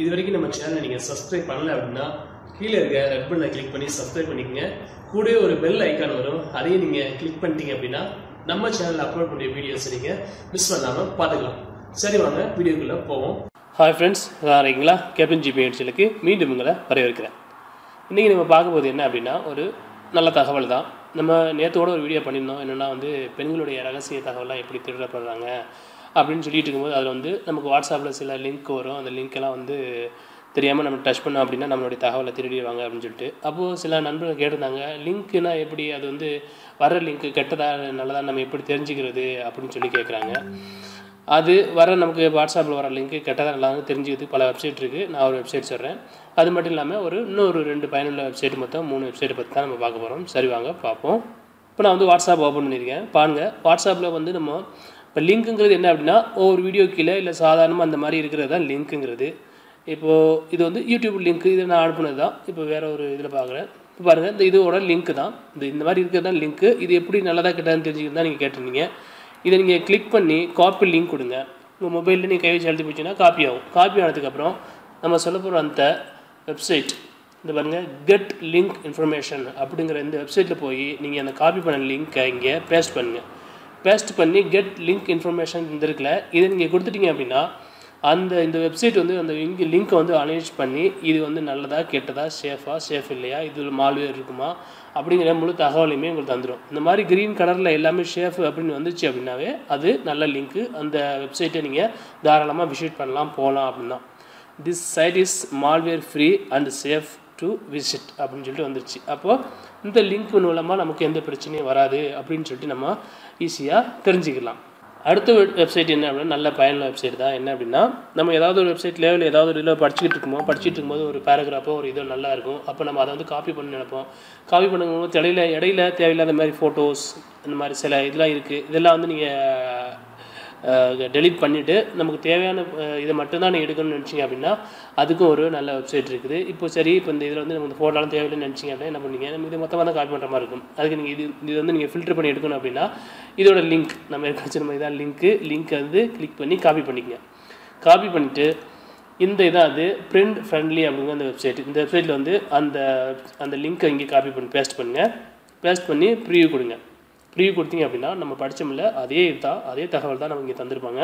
இது வரைக்கும் நம்ம சேனலை நீங்கள் சப்ஸ்கிரைப் பண்ணல அப்படின்னா கீழே இருக்க ரெட் பட்டனை கிளிக் பண்ணி சப்ஸ்கிரைப் பண்ணிக்கங்க. கூடவே ஒரு பெல் ஐக்கான் வரும். அதையும் நீங்கள் கிளிக் பண்ணிட்டீங்க அப்படின்னா நம்ம சேனலில் அப்லோட் பண்ணிய வீடியோஸ் நீங்கள் மிஸ் பண்ணாமல் பார்த்துக்கலாம் சரி வாங்க வீடியோக்குள்ளே போவோம். ஹாய் ஃப்ரெண்ட்ஸ் நான் இருக்கீங்களா? கேப்டன் ஜிபி ஹெட்ஸலுக்கு மீண்டும் உங்களை வரவேற்கிறேன். இன்றைக்கி நம்ம பார்க்க என்ன அப்படின்னா ஒரு நல்ல தகவல் தான். நம்ம நேற்றோட ஒரு வீடியோ பண்ணியிருந்தோம். என்னென்னா வந்து பெண்களுடைய ரகசிய தகவலாம் எப்படி திருடப்படுறாங்க அப்படின்னு சொல்லிட்டு இருக்கும்போது அதில் வந்து நமக்கு வாட்ஸ்அப்பில் சில லிங்க் வரும். அந்த லிங்க்கெல்லாம் வந்து தெரியாமல் நம்ம டச் பண்ணோம் அப்படின்னா நம்மளுடைய தகவலை திருடிடுவாங்க அப்படின்னு சொல்லிட்டு. அப்போது சில நண்பர்கள் கேட்டிருந்தாங்க லிங்க்குனா எப்படி? அது வந்து வர லிங்க் கெட்டதா நல்லதா நம்ம எப்படி தெரிஞ்சுக்கிறது? அப்படின்னு சொல்லி கேட்குறாங்க அது வர நமக்கு வாட்ஸ்அப்பில் வர லிங்க்கு கெட்டதாக நல்லா தெரிஞ்சுக்கிறதுக்கு பல வெப்சைட் இருக்குது நான் ஒரு வெப்சைட் சொல்கிறேன் அது மட்டும் இல்லாமல் ஒரு இன்னொரு ரெண்டு பயனுள்ள வெப்சைட் மொத்தம் மூணு வெப்சைட் பற்றி தான் நம்ம பார்க்க போகிறோம் சரி வாங்க பார்ப்போம். இப்போ நான் வந்து வாட்ஸ்அப் ஓப்பன் பண்ணியிருக்கேன். பாருங்கள் வாட்ஸ்அப்பில் வந்து நம்ம இப்போ லிங்க்குங்கிறது என்ன அப்படின்னா ஒவ்வொரு வீடியோ கீழே இல்லை சாதாரணமாக அந்த மாதிரி இருக்கிறது தான் லிங்க்குங்கிறது. இப்போது இது வந்து யூடியூப் லிங்க் இது நான் அனுப்புனது தான். இப்போ வேறு ஒரு இதில் பார்க்குறேன் இப்போ பாருங்கள் இந்த இதோட லிங்க் தான். இந்த இந்த மாதிரி இருக்கிறது தான் லிங்க்கு இது எப்படி நல்லதா கெட்டதுன்னு தெரிஞ்சுக்கிறது தான் நீங்கள் கேட்டிருந்தீங்க. இதை நீங்கள் கிளிக் பண்ணி காப்பி லிங்க் கொடுங்க. உங்கள் மொபைலில் நீங்கள் கை வச்சு எழுதி போச்சுன்னா காப்பி ஆகும். காப்பி ஆனதுக்கப்புறம் நம்ம சொல்ல போகிற அந்த வெப்சைட் இந்த பாருங்கள் கெட் லிங்க் இன்ஃபர்மேஷன் அப்படிங்கிற இந்த வெப்சைட்டில் போய் நீங்கள் அந்த காப்பி பண்ண லிங்க்கை இங்கே பேஸ்ட் பண்ணுங்கள் பேஸ்ட் பண்ணி கெட் லிங்க் இன்ஃபர்மேஷன் இந்த இருக்குல்ல இதை நீங்கள் கொடுத்துட்டீங்க அப்படின்னா அந்த இந்த வெப்சைட் வந்து அந்த இங்கே லிங்க்கை வந்து அனலைஸ் பண்ணி இது வந்து நல்லதா கெட்டதா சேஃபா சேஃப் இல்லையா இதில் மால்வேர் இருக்குமா அப்படிங்கிற முழு தகவலையுமே உங்களுக்கு தந்துடும் இந்த மாதிரி க்ரீன் கலரில் எல்லாமே சேஃப் அப்படின்னு வந்துச்சு அப்படின்னாவே அது நல்ல லிங்க்கு அந்த வெப்சைட்டை நீங்கள் தாராளமாக விசிட் பண்ணலாம் போகலாம் அப்படின்னா. This site is malware free and safe to visit அப்படின்னு சொல்லிட்டு வந்துருச்சு. அப்போது இந்த லிங்க் மூலமாக நமக்கு எந்த பிரச்சனையும் வராது அப்படின்னு சொல்லிட்டு நம்ம ஈஸியாக தெரிஞ்சுக்கலாம். அடுத்த வெப்சைட் என்ன அப்படின்னா நல்ல பயனுள்ள வெப்சைட் தான். என்ன அப்படின்னா நம்ம ஏதாவது ஒரு வெப்சைட் லெவலில் ஏதாவது ஒரு இதில் படிச்சுக்கிட்டு இருக்குமோ படிச்சுட்டு இருக்கும்போது ஒரு பேராகிராஃபோ ஒரு இதோ நல்லா இருக்கும். அப்போ நம்ம அதை வந்து காப்பி பண்ணி நினைப்போம். காப்பி பண்ணும்போது இடையில இடையில தேவையில்லாத மாதிரி ஃபோட்டோஸ் இந்த மாதிரி சில இதெல்லாம் இருக்குது இதெல்லாம் வந்து நீங்கள் டெலிட் பண்ணிவிட்டு நமக்கு தேவையான இதை மட்டும்தான் நீங்கள் எடுக்கணும்னு நினச்சிங்க அப்படின்னா அதுக்கும் ஒரு நல்ல வெப்சைட் இருக்குது. இப்போ சரி இப்போ இந்த இதில் வந்து நமக்கு ஃபோட்டோலாம் தேவையில்லைன்னு நினச்சிங்க அப்படின்னா என்ன பண்ணுவீங்க? நம்ம இது மொத்தமாக தான் காப்பி பண்ணுற மாதிரி இருக்கும். அதுக்கு நீங்கள் இது இது வந்து நீங்கள் ஃபில்டர் பண்ணி எடுக்கணும் அப்படின்னா இதோட லிங்க் நம்ம இருக்க வச்சு நம்ம இதான் லிங்க்கு லிங்க் வந்து கிளிக் பண்ணி காப்பி பண்ணிக்கங்க. காப்பி பண்ணிவிட்டு இந்த இதாக அது பிரிண்ட் ஃப்ரெண்ட்லி அப்படிங்கிற அந்த வெப்சைட் இந்த வெப்சைட்டில் வந்து அந்த அந்த லிங்க்கை இங்கே காப்பி பண்ணி பேஸ்ட் பண்ணுங்கள் பேஸ்ட் பண்ணி ப்ரீவியூ கொடுங்க. ப்ரீவியூ கொடுத்தீங்க அப்படின்னா நம்ம படித்தோம்ல அதே இதுதான் அதே தகவல் தான் நமக்கு இங்கே தந்திருப்பாங்க.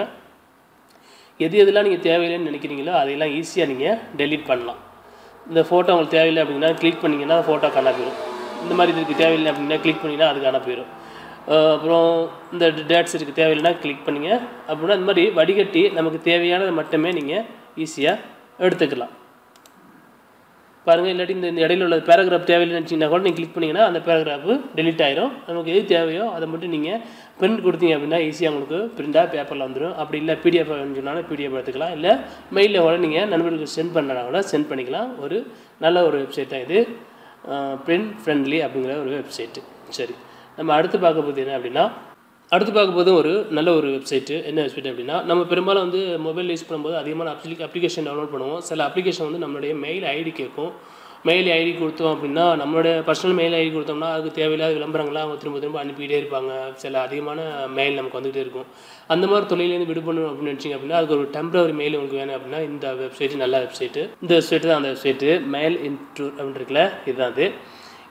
எது எதெல்லாம் நீங்கள் தேவையில்லைன்னு நினைக்கிறீங்களோ அதையெல்லாம் ஈஸியாக நீங்கள் டெலீட் பண்ணலாம். இந்த ஃபோட்டோ உங்களுக்கு தேவையில்லை அப்படின்னா கிளிக் பண்ணிங்கன்னா ஃபோட்டோ காணா போயிடும் இந்த மாதிரி இதுக்கு தேவையில்லை அப்படின்னா கிளிக் பண்ணிங்கன்னா அது காணா போயிடும் அப்புறம் இந்த டேட்ஸ் இருக்குது தேவையில்லைன்னா கிளிக் பண்ணுங்கள் அப்படின்னா இந்த மாதிரி வடிகட்டி நமக்கு தேவையானதை மட்டுமே நீங்கள் ஈஸியாக எடுத்துக்கலாம். பாருங்கள் இல்லாட்டி இந்த இடையில உள்ள பேராகிராஃப் தேவையில்லைன்னு நினச்சிங்கன்னா கூட நீங்கள் கிளிக் பண்ணிங்கன்னா அந்த பேராகிராஃபு டெலிட் ஆயிரும். நமக்கு எது தேவையோ அதை மட்டும் நீங்கள் பிரிண்ட் கொடுத்தீங்க அப்படின்னா ஈஸியாக உங்களுக்கு பிரிண்டாக பேப்பரில் வந்துடும் அப்படி இல்லை பிடிஎஃப் சொன்னாலும் பிடிஎஃப் எடுத்துக்கலாம். இல்லை மெயிலில் கூட நீங்கள் நண்பர்களுக்கு சென்ட் பண்ணனா கூட சென்ட் பண்ணிக்கலாம். ஒரு நல்ல ஒரு வெப்சைட் தான் இது. பிரிண்ட் ஃப்ரெண்ட்லி அப்படிங்கிற ஒரு வெப்சைட்டு சரி நம்ம அடுத்து பார்க்க போகிறது என்ன அப்படின்னா அடுத்து பார்க்கும்போது ஒரு நல்ல ஒரு வெப்சைட்டு என்ன வெப்சைட் அப்படின்னா நம்ம பெரும்பாலும் வந்து மொபைல் யூஸ் பண்ணும்போது அதிகமான அப்ளிகே அப்ளிகேஷன் டவுன்லோட் பண்ணுவோம். சில அப்ளிகேஷன் வந்து நம்மளுடைய மெயில் ஐடி கேட்கும். மெயில் ஐடி கொடுத்தோம் அப்படின்னா நம்மளுடைய பர்சனல் மெயில் ஐடி கொடுத்தோம்னா அதுக்கு தேவையில்லாத விளம்பரங்கள்லாம் அவங்க திரும்ப திரும்ப அனுப்பிக்கிட்டே இருப்பாங்க. சில அதிகமான மெயில் நமக்கு வந்துகிட்டே இருக்கும். அந்த மாதிரி தொழிலேருந்து விடுபடணும் அப்படின்னு நினச்சிங்க அப்படின்னா அதுக்கு ஒரு டெம்பரவரி மெயில் உங்களுக்கு வேணும் அப்படின்னா இந்த வெப்சைட்டு நல்ல வெப்சைட்டு இந்த வெப்சைட்டு தான் அந்த வெப்சைட்டு மெயில் இன்ட்ரூ அப்படின்னு இருக்குல்ல இதுதான் அது.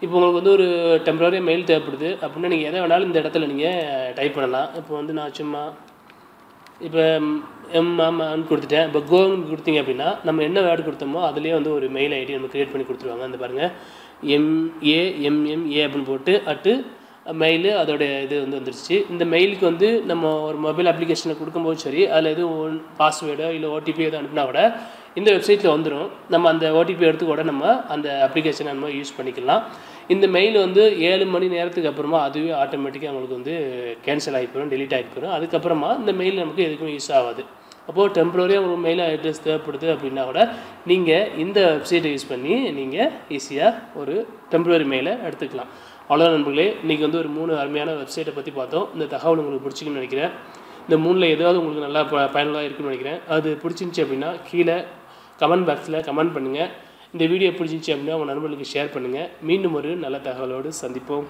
இப்போ உங்களுக்கு வந்து ஒரு டெம்பரரி மெயில் தேவைப்படுது. அப்படின்னா நீங்கள் எதை வேணாலும் இந்த இடத்துல நீங்கள் டைப் பண்ணலாம். இப்போ வந்து நான் சும்மா இப்போ எம் ஆமான்னு கொடுத்துட்டேன். இப்போ கோன்னு கொடுத்தீங்க அப்படின்னா நம்ம என்ன வேர்டு கொடுத்தோமோ அதுலேயே வந்து ஒரு மெயில் ஐடி நம்ம க்ரியேட் பண்ணி கொடுத்துருவாங்க. அந்த பாருங்கள் எம்ஏ எம்எம்ஏ அப்படின்னு போட்டு அட்டு மெயிலு அதோடைய இது வந்து வந்துருச்சு. இந்த மெயிலுக்கு வந்து நம்ம ஒரு மொபைல் அப்ளிகேஷனை கொடுக்கும்போது சரி அதில் எதுவும் பாஸ்வேர்டோ இல்லை ஓடிபி எதுவும் அனுப்பினா கூட இந்த வெப்சைட்டில் வந்துடும் நம்ம அந்த ஓடிபி எடுத்து கூட நம்ம அந்த அப்ளிகேஷனை நம்ம யூஸ் பண்ணிக்கலாம். இந்த மெயில் வந்து ஏழு மணி நேரத்துக்கு அப்புறமா அதுவே ஆட்டோமேட்டிக்காக உங்களுக்கு வந்து கேன்சல் ஆகி போயிடும் டெலிட் ஆகி போயிடும் அதுக்கப்புறமா இந்த மெயில் நமக்கு எதுக்கும் யூஸ் ஆகாது. அப்போது டெம்பரரியாக உங்களுக்கு மெயில் அட்ரஸ் தேவைப்படுது அப்படின்னா கூட நீங்கள் இந்த வெப்சைட்டை யூஸ் பண்ணி நீங்கள் ஈஸியாக ஒரு டெம்பரரி மெயிலை எடுத்துக்கலாம். அவ்வளோ நண்பர்களே. இன்றைக்கி வந்து ஒரு மூணு அருமையான வெப்சைட்டை பற்றி பார்த்தோம். இந்த தகவல் உங்களுக்கு பிடிச்சிக்குன்னு நினைக்கிறேன். இந்த மூணில் ஏதாவது உங்களுக்கு நல்லா ப பயனுள்ளதாக இருக்குன்னு நினைக்கிறேன். அது பிடிச்சிருந்துச்சி அப்படின்னா கீழே கமெண்ட் பாக்ஸில் கமெண்ட் பண்ணுங்கள் இந்த வீடியோ பிடிச்சிருந்துச்சி அப்படின்னா உங்கள் நண்பர்களுக்கு ஷேர் பண்ணுங்கள் மீண்டும் ஒரு நல்ல தகவலோடு சந்திப்போம்.